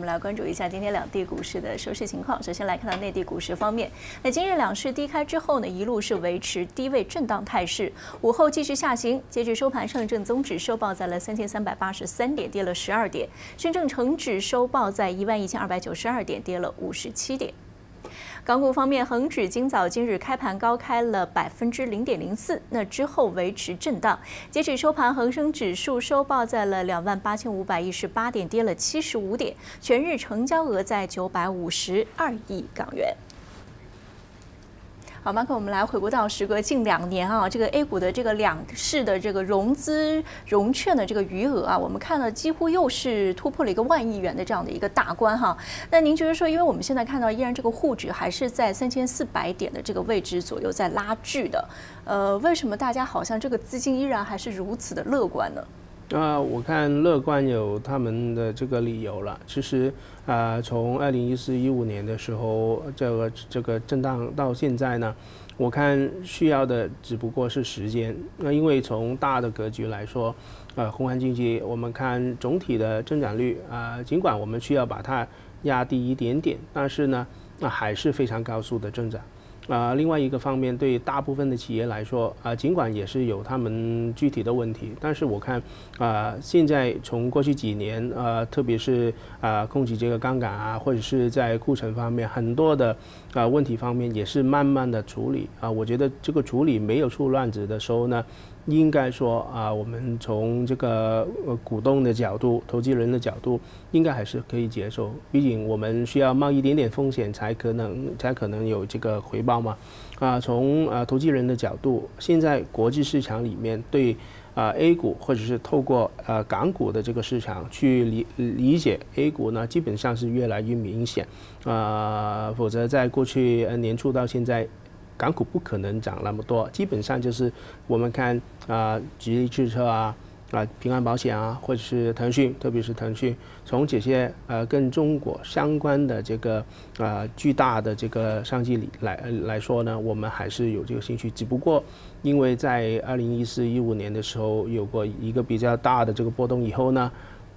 我们来关注一下今天两地股市的收市情况。首先来看到内地股市方面，那今日两市低开之后呢，一路是维持低位震荡态势，午后继续下行。截至收盘，上证综指收报在了三千三百八十三点，跌了十二点；深证成指收报在一万一千二百九十二点，跌了五十七点。港股方面，恒指今早今日开盘高开了百分之零点零四，那之后维持震荡。截止收盘，恒生指数收报在了两万八千五百一十八点，跌了七十五点，全日成交额在九百五十二亿港元。好，马克，我们来回顾到时隔近两年啊，这个 A 股的这个两市的这个融资融券的这个余额啊，我们看了几乎又是突破了一个万亿元的这样的一个大关哈。那您觉得说，因为我们现在看到依然这个沪指还是在三千四百点的这个位置左右在拉锯的，呃，为什么大家好像这个资金依然还是如此的乐观呢？啊，我看乐观有他们的这个理由了。其实啊，从二零一四一五年的时候，这个这个震荡到现在呢，我看需要的只不过是时间。那因为从大的格局来说，呃，宏观经济我们看总体的增长率啊，尽管我们需要把它压低一点点，但是呢，那还是非常高速的增长。啊，另外一个方面，对大部分的企业来说，啊，尽管也是有他们具体的问题，但是我看，啊，现在从过去几年，啊，特别是啊，控制这个杠杆啊，或者是在库存方面，很多的啊问题方面也是慢慢的处理啊。我觉得这个处理没有出乱子的时候呢。应该说啊，我们从这个呃股东的角度、投资人的角度，应该还是可以接受。毕竟我们需要冒一点点风险，才可能才可能有这个回报嘛。啊，从啊投资人的角度，现在国际市场里面对啊 A 股或者是透过呃港股的这个市场去理理解 A 股呢，基本上是越来越明显。啊，否则在过去呃年初到现在。港股不可能涨那么多，基本上就是我们看啊，吉利汽车啊，啊，平安保险啊，或者是腾讯，特别是腾讯，从这些呃跟中国相关的这个啊巨大的这个商机里来来说呢，我们还是有这个兴趣。只不过因为在二零一四一五年的时候有过一个比较大的这个波动以后呢。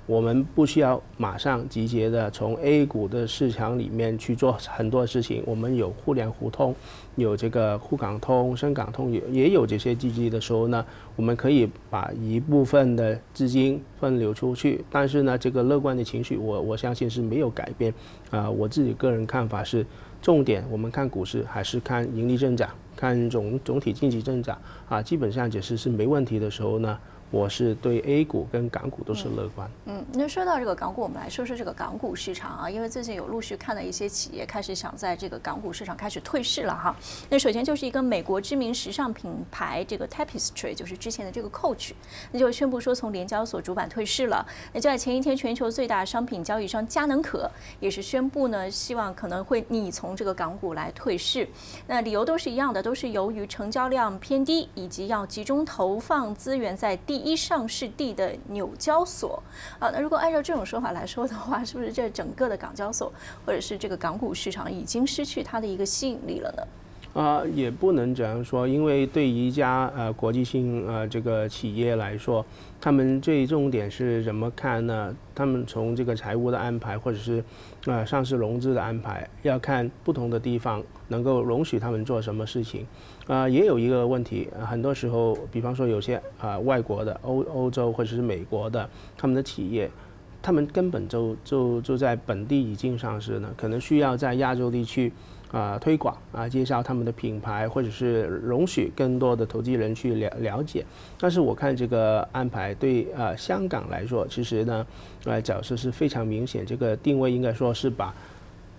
我们不需要马上集结的从 A 股的市场里面去做很多事情。我们有互联互通，有这个沪港通、深港通，也也有这些基金的时候呢，我们可以把一部分的资金分流出去。但是呢，这个乐观的情绪，我我相信是没有改变。啊，我自己个人看法是，重点我们看股市还是看盈利增长，看总总体经济增长啊，基本上解释是没问题的时候呢。我是对 A 股跟港股都是乐观。嗯，那说到这个港股，我们来说说这个港股市场啊，因为最近有陆续看到一些企业开始想在这个港股市场开始退市了哈。那首先就是一个美国知名时尚品牌这个 Tapestry，就是之前的这个 Coach，那就宣布说从联交所主板退市了。那就在前一天，全球最大商品交易商佳能可也是宣布呢，希望可能会拟从这个港股来退市。那理由都是一样的，都是由于成交量偏低，以及要集中投放资源在第。一上市地的纽交所啊，那如果按照这种说法来说的话，是不是这整个的港交所或者是这个港股市场已经失去它的一个吸引力了呢？啊，也不能这样说，因为对一家呃国际性呃这个企业来说，他们最重点是怎么看呢？他们从这个财务的安排，或者是啊上市融资的安排，要看不同的地方能够容许他们做什么事情。啊，也有一个问题，很多时候，比方说有些啊外国的欧欧洲或者是美国的他们的企业，他们根本就就就在本地已经上市呢，可能需要在亚洲地区。啊，推广啊，介绍他们的品牌，或者是容许更多的投资人去了了解。但是我看这个安排对啊香港来说，其实呢，呃角色是非常明显。这个定位应该说是把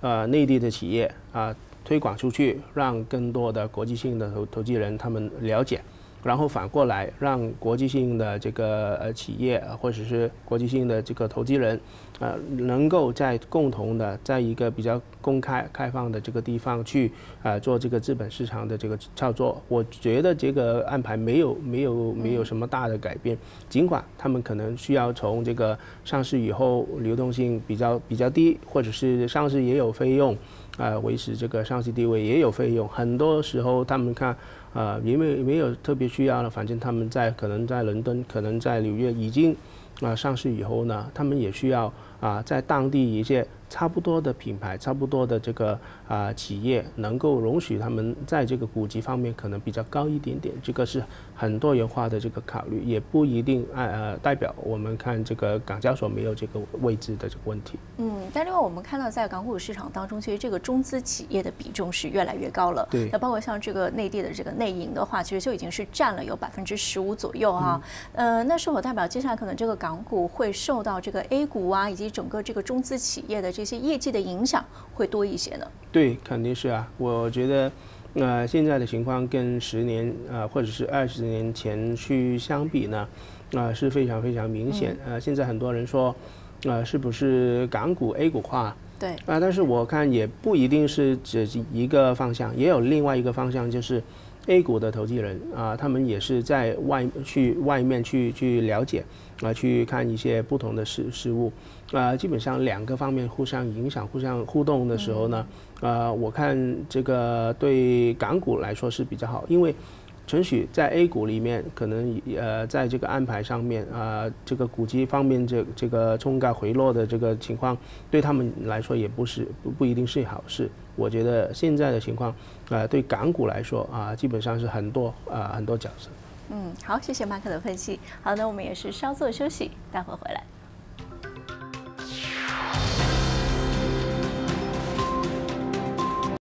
呃内地的企业啊推广出去，让更多的国际性的投投资人他们了解。然后反过来，让国际性的这个呃企业或者是国际性的这个投资人，呃，能够在共同的在一个比较公开开放的这个地方去啊做这个资本市场的这个操作。我觉得这个安排没有没有没有什么大的改变，尽管他们可能需要从这个上市以后流动性比较比较低，或者是上市也有费用，啊，维持这个上市地位也有费用。很多时候他们看。啊，因为没有特别需要了，反正他们在可能在伦敦，可能在纽约已经啊上市以后呢，他们也需要啊，在当地一些差不多的品牌、差不多的这个啊企业，能够容许他们在这个股级方面可能比较高一点点，这个是很多元化的这个考虑，也不一定按呃代表我们看这个港交所没有这个位置的这个问题。嗯，但另外我们看到在港股市场当中，其实这个中资企业的比重是越来越高了。对。那包括像这个内地的这个内银的话，其实就已经是占了有百分之十五左右啊。呃，那是否代表接下来可能这个港股会受到这个 A 股啊以及整个这个中资企业的这些业绩的影响会多一些呢？对，肯定是啊。我觉得，呃，现在的情况跟十年呃或者是二十年前去相比呢，啊是非常非常明显。呃，现在很多人说，呃，是不是港股 A 股化？对。啊，但是我看也不一定是只一个方向，也有另外一个方向就是。A 股的投资人啊，他们也是在外去外面去去了解啊，去看一些不同的事事物啊，基本上两个方面互相影响、互相互动的时候呢，呃，我看这个对港股来说是比较好，因为。程许在 A 股里面，可能呃，在这个安排上面啊，这个股基方面这这个冲高回落的这个情况，对他们来说也不是不不一定是好事。我觉得现在的情况，呃，对港股来说啊，基本上是很多啊很多角色。嗯，好，谢谢马克的分析。好，那我们也是稍作休息，待会儿回来。